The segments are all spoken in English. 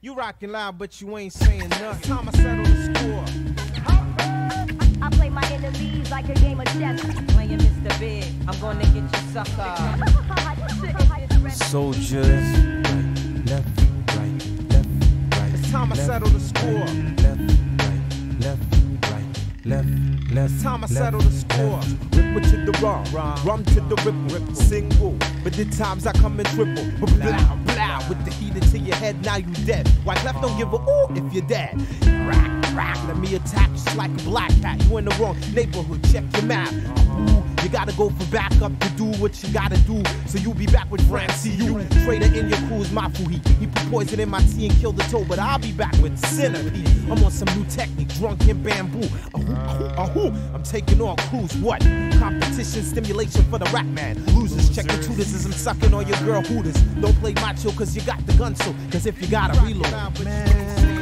You rockin' loud, but you ain't saying nothing. Time I settle the score. I play my enemies like a game of chess. Playing Mr. Big, I'm gonna get you sucker. Soldiers, right, left, right, left, right. It's time I left, settle the score. It's time I settle the score. Ripple to the rum, rum to the ripple, ripple. single. But the times I come in triple. Blah, blah, with the heat into your head, now you dead. White left don't give a ooh if you're dead. Rack, rack, let me attack you like a black cat. You in the wrong neighborhood, check your map. Uh-huh. Ooh, you gotta go for backup to do what you gotta do. So you'll be back with Francie. You traitor in your crew's my He, he put poison in my tea and killed the toe, but I'll be back with centipede. I'm on some new technique, drunk in bamboo. Ahoo, ahoo. I'm taking on crews. What? Competition stimulation for the rap man. Losers, check the tutors as I'm sucking on your girl hooters. Don't play macho cause you got the gun so. Cause if you gotta reload, man.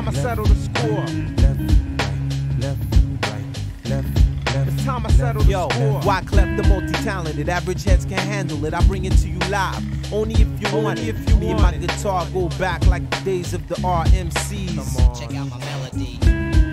Time I left, settle the score. Left, left, right, left, left. It's time I settle the Yo, score. Wyclef the multi-talented? Average heads can't handle it. I bring it to you live. Only if you want it. If you Me and my guitar go back like the days of the RMCs. Check out my melody.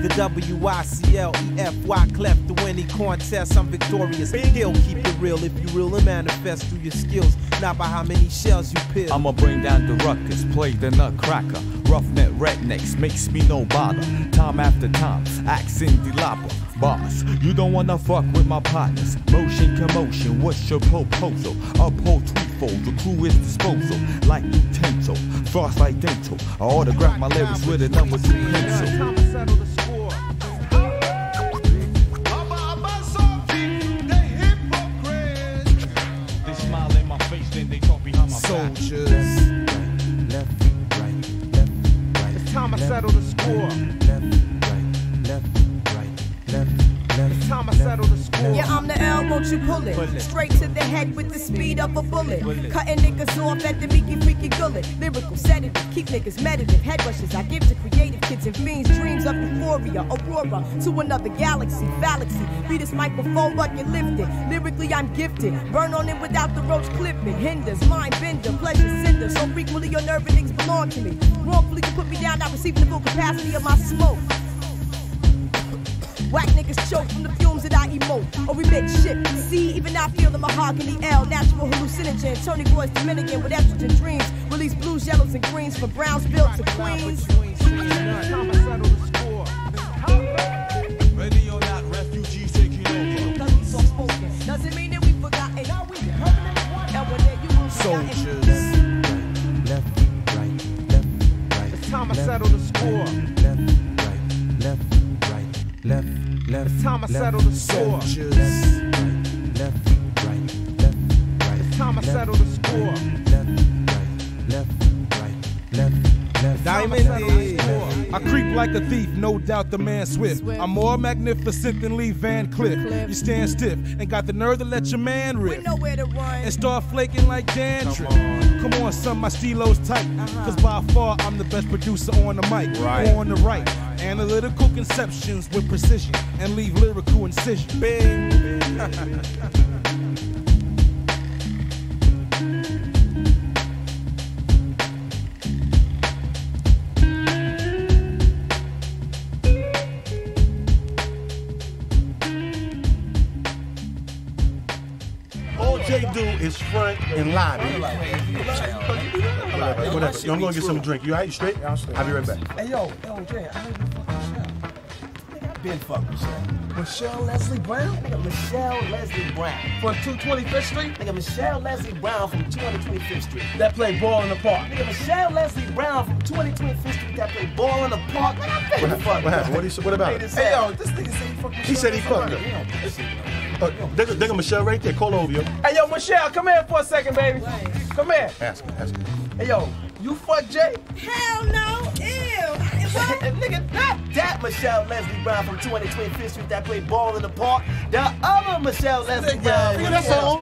The W-I-C-L-E-F-Wyclef the winning contest. I'm victorious. Skill, keep it real. If you real and manifest through your skills, not by how many shells you peel. I'ma bring down the ruckus, play the nutcracker. Roughneck rednecks makes me no bother. Time after time, accent the lopper. Boss, you don't wanna fuck with my partners. Motion commotion, what's your proposal? Uphold threefold, the crew is disposal. Like utensil, frost like dental. I autograph my lyrics with a number two pencil. Then they talk behind my back. Soldiers. Left, right, left, right. It's time I left, settle the score. Left, Yeah, I'm the L, won't you pull it? Straight to the head with the speed of a bullet. Cutting niggas off at the meeky freaky gullet. Lyrical sedative, keep niggas meditative. Head rushes I give to creative kids and fiends. Dreams of euphoria, aurora to another galaxy. Galaxy, be this microphone bucket lifted. Lyrically, I'm gifted. Burn on it without the roach clipping. Hinders, mind bender, pleasure cinder. So frequently your nerve endings belong to me. Wrongfully, you put me down, not receiving the full capacity of my smoke. Whack niggas choke from the fumes that I emote or emit shit. See, even I feel the mahogany L, natural hallucinogen. Tony Boy's Dominican with estrogen dreams. Release blues, yellows, and greens from Brownsville to Queens. Time I settle the score. Ready or not, refugees taking over. Cause so spoken. Doesn't mean that we forgotten. No, we permanent one. And one day you. Soldiers. Left, right, left, right. It's time I settle the score. Left, left. It's time I left, settle the score. Left, right, left, like a thief, no doubt the man swift. I'm more magnificent than Lee Van Cleef. You stand stiff and got the nerve to let your man We rip know where to run. and start flaking like dandruff. Come on, son, my stilo's tight. Uh-huh. Cause by far I'm the best producer on the mic. Right. On the right. Analytical conceptions with precision and leave lyrical incision. Bing. Jay do is front and lie, man. What up? Yo, I'm gonna get some drink. You alright? You straight? I'll be right back. Hey yo, yo, Jay, I heard you fuck Michelle. Nigga, I been fuck Michelle. Michelle Leslie Brown? Nigga, Michelle Leslie Brown. From 225th Street? Nigga, Michelle Leslie Brown from 225th Street. That played ball in the park. Nigga, Michelle Leslie Brown from 225th Street that played ball in the park. Nigga, I been What, fuck what happened? What, what about it? Hey yo, this nigga said he fucked Michelle. He said he fucked her. You know, this shit, Uh, there, there go Michelle right there. Call over, yo. Hey yo, Michelle, come here for a second, baby. Come here. Ask him. Ask him. Hey yo, you fuck Jay? Hell no. Ew. nigga, not that Michelle Leslie Brown from 225th Street that played ball in the park. The other Michelle Leslie Brown. Nigga, that's all.